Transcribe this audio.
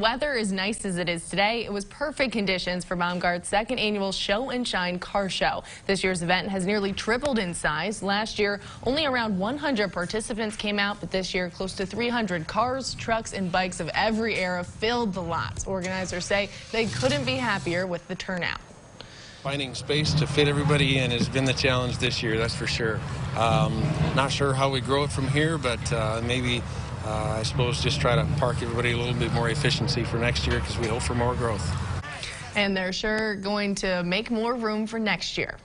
Weather as nice as it is today, it was perfect conditions for Bomgaars' second annual Show and Shine Car Show. This year's event has nearly tripled in size. Last year, only around 100 participants came out, but this year, close to 300 cars, trucks, and bikes of every era filled the lots. Organizers say they couldn't be happier with the turnout. Finding space to fit everybody in has been the challenge this year, that's for sure. Um, not sure how we grow it from here, but uh, maybe uh, I suppose just try to park everybody a little bit more efficiency for next year because we hope for more growth. And they're sure going to make more room for next year.